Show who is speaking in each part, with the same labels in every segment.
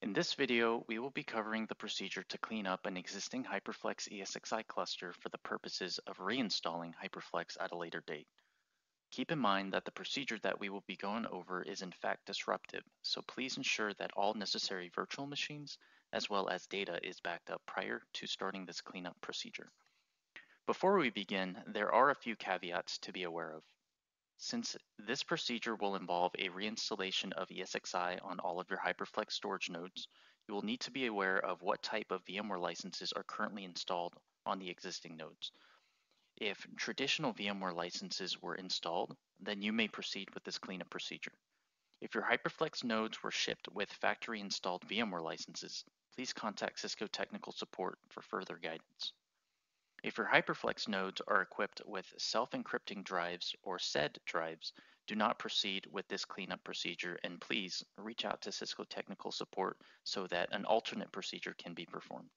Speaker 1: In this video, we will be covering the procedure to clean up an existing HyperFlex ESXi cluster for the purposes of reinstalling HyperFlex at a later date. Keep in mind that the procedure that we will be going over is in fact disruptive, so please ensure that all necessary virtual machines as well as data is backed up prior to starting this cleanup procedure. Before we begin, there are a few caveats to be aware of. Since this procedure will involve a reinstallation of ESXi on all of your HyperFlex storage nodes, you will need to be aware of what type of VMware licenses are currently installed on the existing nodes. If traditional VMware licenses were installed, then you may proceed with this cleanup procedure. If your HyperFlex nodes were shipped with factory installed VMware licenses, please contact Cisco Technical Support for further guidance. If your HyperFlex nodes are equipped with self-encrypting drives or SED drives, do not proceed with this cleanup procedure and please reach out to Cisco Technical Support so that an alternate procedure can be performed.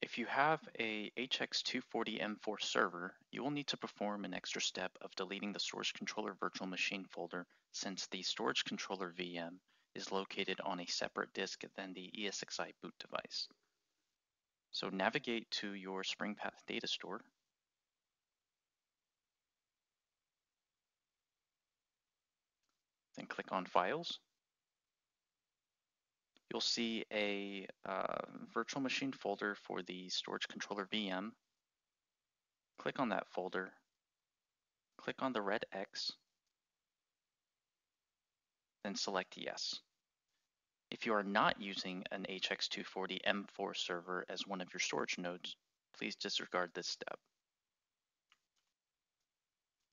Speaker 1: If you have a HX240M4 server, you will need to perform an extra step of deleting the storage controller virtual machine folder since the storage controller VM is located on a separate disk than the ESXi boot device. So navigate to your SpringPath data store. Then click on Files. You'll see a uh, virtual machine folder for the storage controller VM. Click on that folder. Click on the red X. Then select Yes. If you are not using an HX240 M4 server as one of your storage nodes, please disregard this step.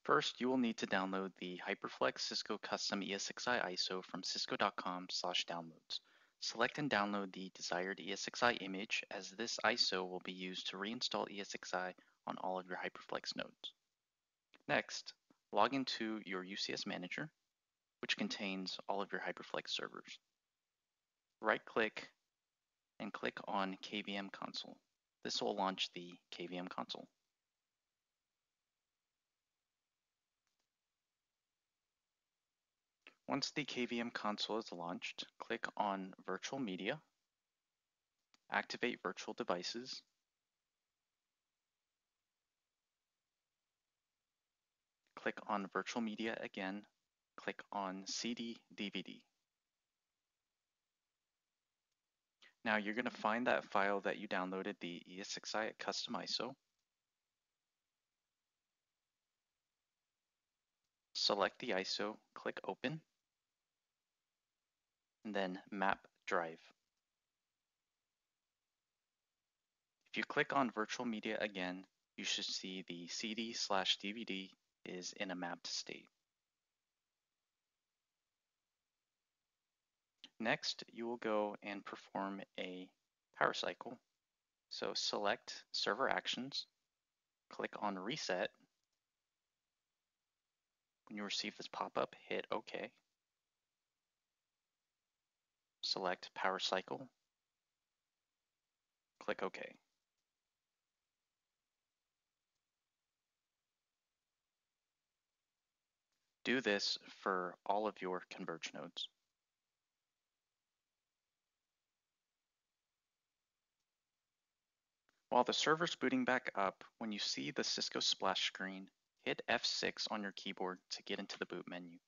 Speaker 1: First, you will need to download the HyperFlex Cisco Custom ESXi ISO from cisco.com slash downloads. Select and download the desired ESXi image as this ISO will be used to reinstall ESXi on all of your HyperFlex nodes. Next, log into your UCS Manager, which contains all of your HyperFlex servers right click and click on KVM console. This will launch the KVM console. Once the KVM console is launched, click on Virtual Media, activate virtual devices, click on Virtual Media again, click on CD DVD. Now you're going to find that file that you downloaded, the ESXi custom ISO. Select the ISO, click open, and then map drive. If you click on virtual media again, you should see the CD slash DVD is in a mapped state. Next, you will go and perform a power cycle. So select server actions, click on reset. When you receive this pop-up, hit OK. Select power cycle, click OK. Do this for all of your Converge nodes. While the server's booting back up, when you see the Cisco splash screen, hit F6 on your keyboard to get into the boot menu.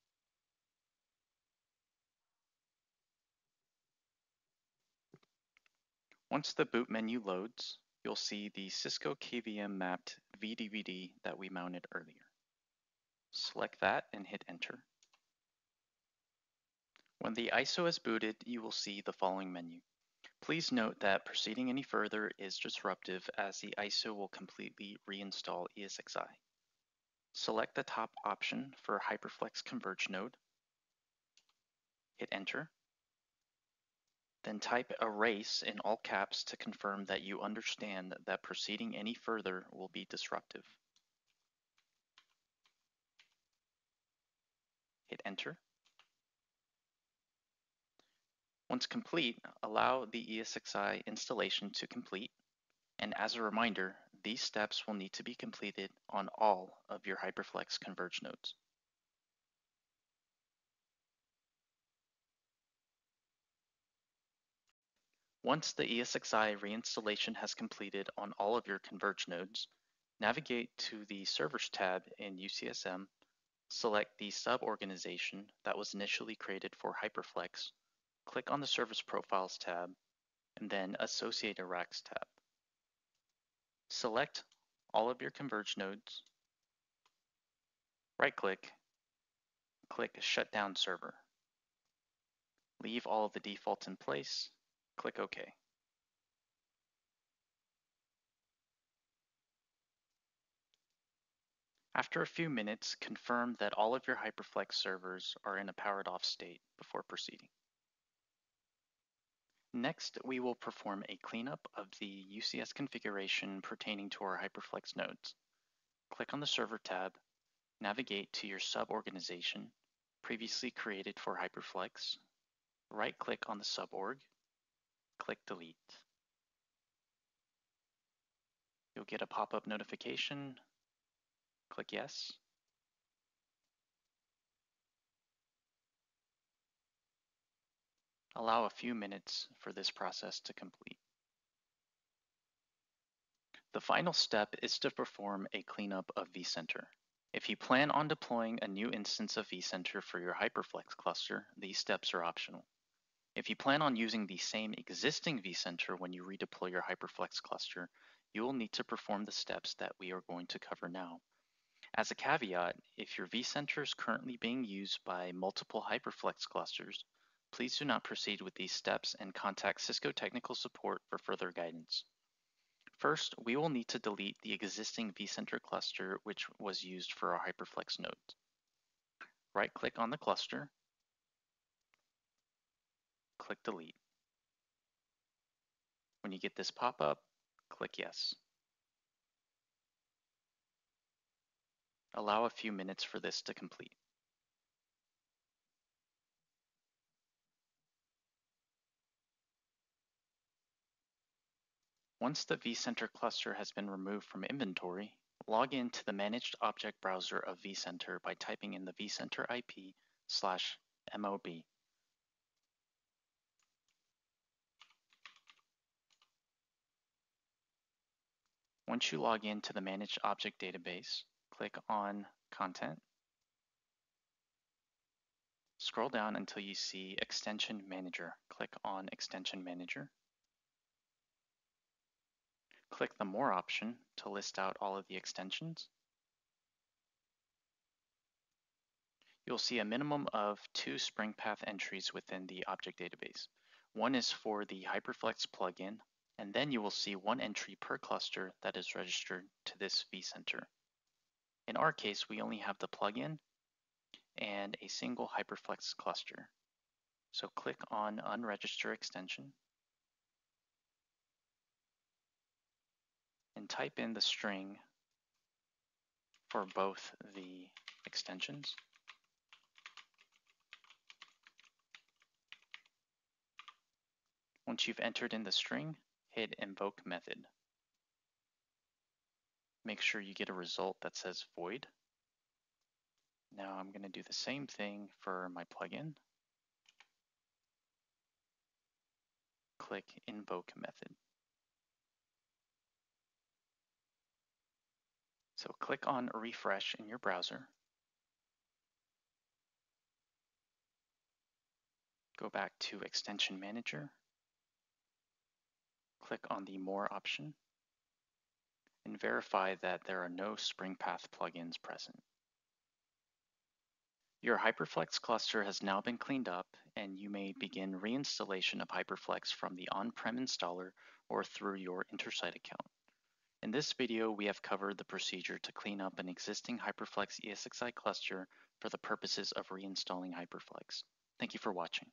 Speaker 1: Once the boot menu loads, you'll see the Cisco KVM mapped VDVD that we mounted earlier. Select that and hit enter. When the ISO is booted, you will see the following menu. Please note that proceeding any further is disruptive as the ISO will completely reinstall ESXi. Select the top option for HyperFlex Converge node. Hit enter. Then type erase in all caps to confirm that you understand that proceeding any further will be disruptive. Hit enter. Once complete, allow the ESXi installation to complete. And as a reminder, these steps will need to be completed on all of your HyperFlex Converge nodes. Once the ESXi reinstallation has completed on all of your Converge nodes, navigate to the Servers tab in UCSM, select the sub-organization that was initially created for HyperFlex, click on the Service Profiles tab, and then Associated Racks tab. Select all of your Converge nodes, right-click, click Shut Down Server. Leave all of the defaults in place, click OK. After a few minutes, confirm that all of your HyperFlex servers are in a powered off state before proceeding. Next, we will perform a cleanup of the UCS configuration pertaining to our HyperFlex nodes. Click on the Server tab, navigate to your sub-organization previously created for HyperFlex, right-click on the suborg, click Delete. You'll get a pop-up notification. Click Yes. Allow a few minutes for this process to complete. The final step is to perform a cleanup of vCenter. If you plan on deploying a new instance of vCenter for your HyperFlex cluster, these steps are optional. If you plan on using the same existing vCenter when you redeploy your HyperFlex cluster, you will need to perform the steps that we are going to cover now. As a caveat, if your vCenter is currently being used by multiple HyperFlex clusters, please do not proceed with these steps and contact Cisco technical support for further guidance. First, we will need to delete the existing vCenter cluster which was used for our HyperFlex nodes. Right-click on the cluster, click Delete. When you get this pop-up, click Yes. Allow a few minutes for this to complete. Once the vCenter cluster has been removed from inventory, log in to the Managed Object Browser of vCenter by typing in the vCenter IP slash MOB. Once you log in to the Managed Object Database, click on Content. Scroll down until you see Extension Manager. Click on Extension Manager. Click the More option to list out all of the extensions. You'll see a minimum of two SpringPath entries within the object database. One is for the HyperFlex plugin, and then you will see one entry per cluster that is registered to this vCenter. In our case, we only have the plugin and a single HyperFlex cluster. So click on Unregister Extension type in the string for both the extensions. Once you've entered in the string, hit invoke method. Make sure you get a result that says void. Now I'm going to do the same thing for my plugin. Click invoke method. So click on refresh in your browser. Go back to extension manager. Click on the more option and verify that there are no SpringPath plugins present. Your HyperFlex cluster has now been cleaned up and you may begin reinstallation of HyperFlex from the on-prem installer or through your Intersight account. In this video, we have covered the procedure to clean up an existing HyperFlex ESXi cluster for the purposes of reinstalling HyperFlex. Thank you for watching.